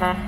Mm-hmm.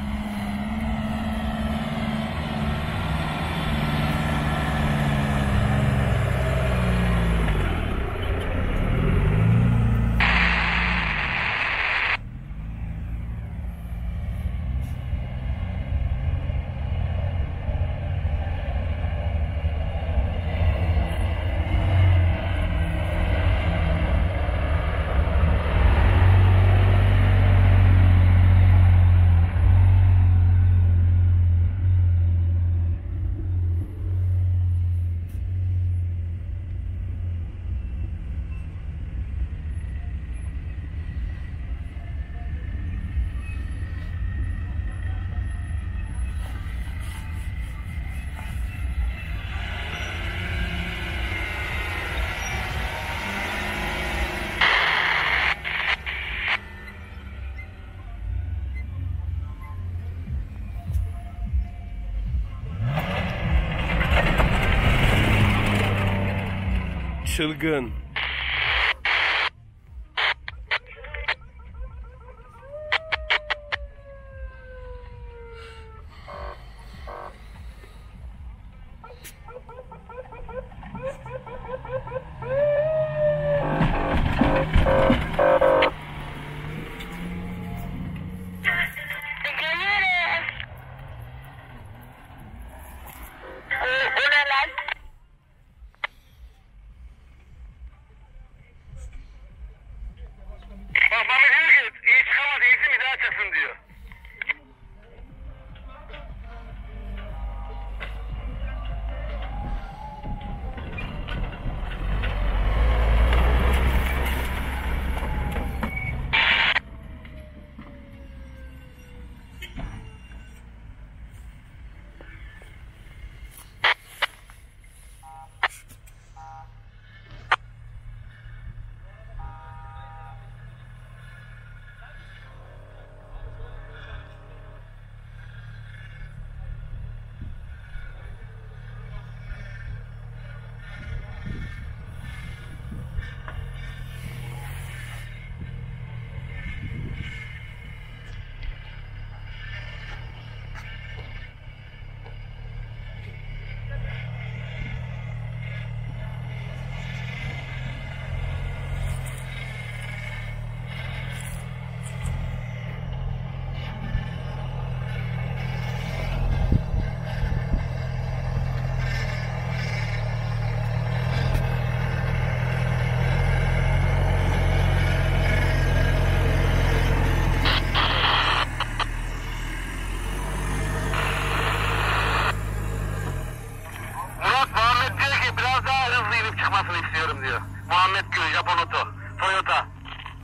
Çılgın. Japon otu.